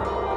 Bye.